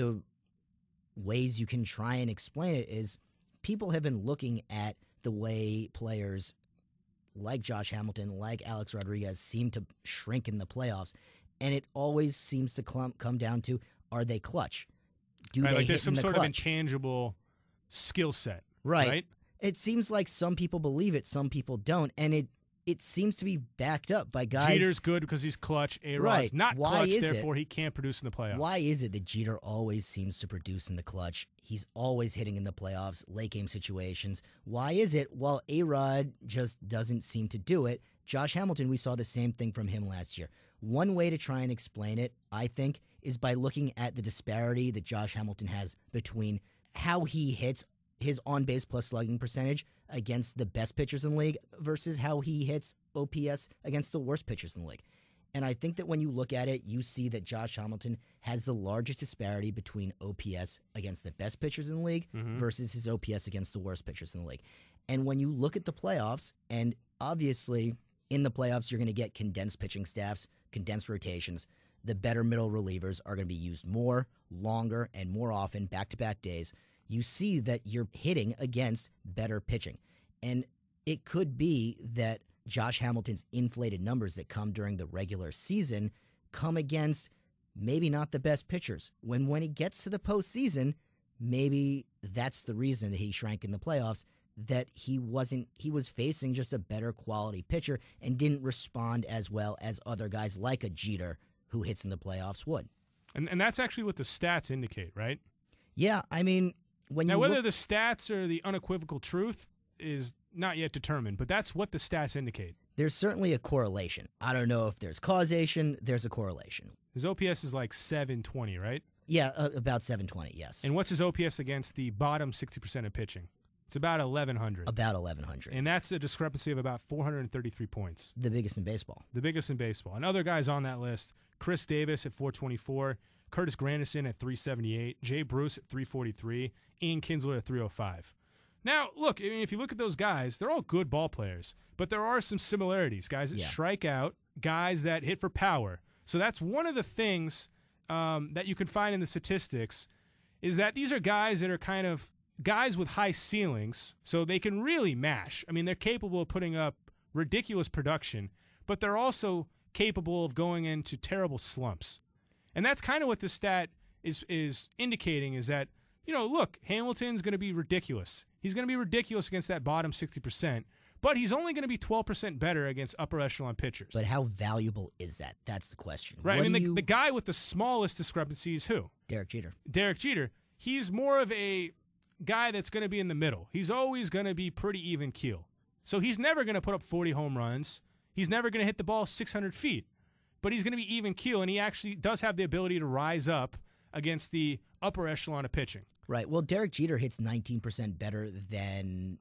of the ways you can try and explain it is people have been looking at the way players like Josh Hamilton, like Alex Rodriguez, seem to shrink in the playoffs, and it always seems to clump, come down to are they clutch? Do Right, they like there's some the sort clutch? of intangible skill set. Right. Right. It seems like some people believe it, some people don't, and it it seems to be backed up by guys. Jeter's good because he's clutch. A Rod's Right. not Why clutch, is it- therefore he can't produce in the playoffs. Why is it that Jeter always seems to produce in the clutch? He's always hitting in the playoffs, late game situations. Why is it? Well, A Rod just doesn't seem to do it. Josh Hamilton, we saw the same thing from him last year. One way to try and explain it, I think, is by looking at the disparity that Josh Hamilton has between how he hits his on base plus slugging percentage against the best pitchers in the league versus how he hits OPS against the worst pitchers in the league. And I think that when you look at it, you see that Josh Hamilton has the largest disparity between OPS against the best pitchers in the league Mhm. versus his OPS against the worst pitchers in the league. And when you look at the playoffs, and obviously in the playoffs, you're going to get condensed pitching staffs, condensed rotations. The better middle relievers are going to be used more, longer, and more often, back to back days. You see that you're hitting against better pitching. And it could be that Josh Hamilton's inflated numbers that come during the regular season come against maybe not the best pitchers. When when he gets to the postseason, maybe that's the reason that he shrank in the playoffs. That he wasn't he was facing just a better quality pitcher and didn't respond as well as other guys like a Jeter who hits in the playoffs would. And and that's actually what the stats indicate, right? Yeah, I mean when Now you whether look, the stats are the unequivocal truth is not yet determined, but that's what the stats indicate. there's certainly a correlation. I don't know if there's causation. There's a correlation. His OPS is like 720, right? Yeah, uh, about 720. Yes, And what's his OPS against the bottom 60% of pitching? It's about 1100. about 1100. And that's a discrepancy of about 433 points. the biggest in baseball. the biggest in baseball. And other guys on that list: Chris Davis at 424, Curtis Granderson at 378, Jay Bruce at 343, Ian Kinsler at 305. Now, look, I mean, if you look at those guys, they're all good ball players, but there are some similarities. Guys that Yeah. strike out, guys that hit for power. So that's one of the things um, that you can find in the statistics is that these are guys that are kind of guys with high ceilings, so they can really mash. I mean, they're capable of putting up ridiculous production, but they're also capable of going into terrible slumps. And that's kind of what this stat is is indicating is that, you know, look, Hamilton's going to be ridiculous. He's going to be ridiculous against that bottom 60%, but he's only going to be 12% better against upper echelon pitchers. But how valuable is that? That's the question. right? What I mean, the, you, the guy with the smallest discrepancy is who? Derek Jeter. Derek Jeter, he's more of a guy that's going to be in the middle. He's always going to be pretty even keel. So he's never going to put up 40 home runs. He's never going to hit the ball 600 feet. But he's going to be even keel, and he actually does have the ability to rise up against the upper echelon of pitching. Right. Well, Derek Jeter hits 19% better than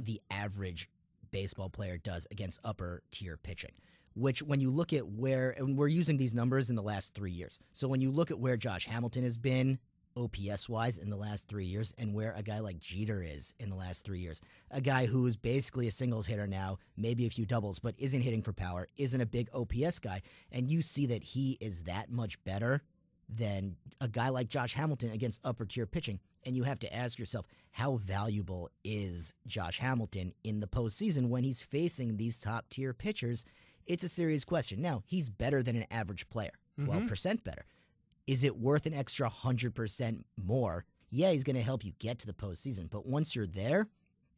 the average baseball player does against upper tier pitching. Which, when you look at where, and we're using these numbers in the last three years. So when you look at where Josh Hamilton has been OPS wise in the last three years and where a guy like Jeter is in the last three years, a guy who is basically a singles hitter now, maybe a few doubles, but isn't hitting for power, isn't a big OPS guy, and you see that he is that much better than a guy like Josh Hamilton against upper tier pitching. And you have to ask yourself, how valuable is Josh Hamilton in the postseason when he's facing these top tier pitchers? It's a serious question. Now, he's better than an average player, mm-hmm. 12% better. Is it worth an extra 100% more? Yeah, he's going to help you get to the postseason. But once you're there,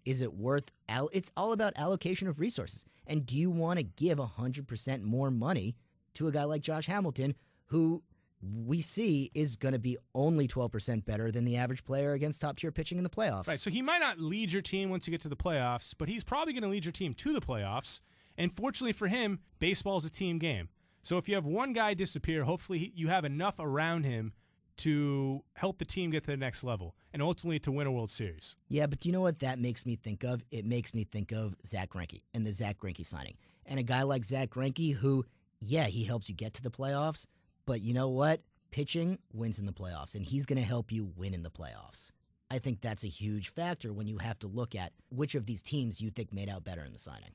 is it worth al- it's all about allocation of resources and do you want to give 100% more money to a guy like josh hamilton who we see is going to be only 12% better than the average player against top tier pitching in the playoffs Right. So he might not lead your team once you get to the playoffs, but he's probably going to lead your team to the playoffs. And fortunately for him, baseball is a team game. So if you have one guy disappear, hopefully you have enough around him to help the team get to the next level and ultimately to win a World Series. yeah but you know what that makes me think of it makes me think of zach Greinke and the zach Greinke signing and a guy like zach Greinke who yeah he helps you get to the playoffs but you know what pitching wins in the playoffs and he's going to help you win in the playoffs I think that's a huge factor when you have to look at which of these teams you think made out better in the signing.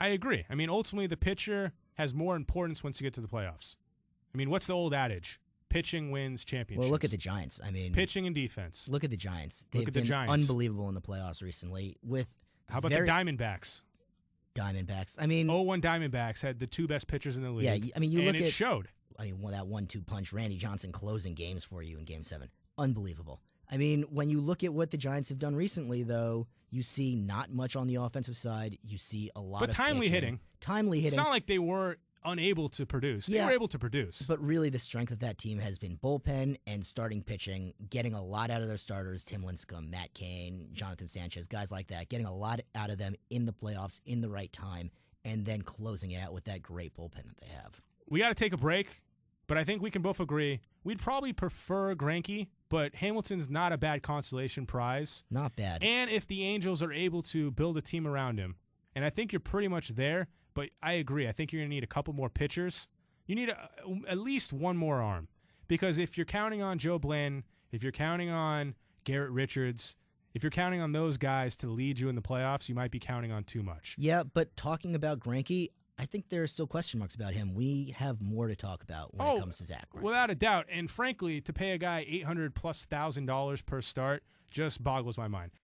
I agree. I mean, ultimately, the pitcher has more importance once you get to the playoffs. I mean, what's the old adage? pitching wins championships. Well, look at the Giants. I mean, pitching and defense. Look at the Giants. They've Look at the Giants. unbelievable in the playoffs recently. With How about very- the Diamondbacks? Diamondbacks? I mean, 0-1 Diamondbacks had the two best pitchers in the league. yeah. I mean, you and look it at. showed. I mean, well, that one-two punch, Randy Johnson closing games for you in Game Seven, unbelievable. I mean, when you look at what the Giants have done recently, though, you see not much on the offensive side. You see a lot But of timely pitching. hitting. timely hitting. It's not like they were unable to produce. They Yeah. were able to produce. But really, the strength of that team has been bullpen and starting pitching, getting a lot out of their starters Tim Lincecum, Matt Cain, Jonathan Sanchez, guys like that, getting a lot out of them in the playoffs in the right time, and then closing it out with that great bullpen that they have. we got to take a break, but I think we can both agree we'd probably prefer Greinke, but Hamilton's not a bad consolation prize. Not bad. And if the Angels are able to build a team around him, and I think you're pretty much there, but I agree. I think you're going to need a couple more pitchers. You need a, at least one more arm. Because if you're counting on Joe Blanton, if you're counting on Garrett Richards, if you're counting on those guys to lead you in the playoffs, you might be counting on too much. yeah, but talking about Greinke, I think there are still question marks about him. We have more to talk about when Oh, it comes to Zach. Without a doubt. And frankly, to pay a guy 800 plus thousand dollars per start just boggles my mind.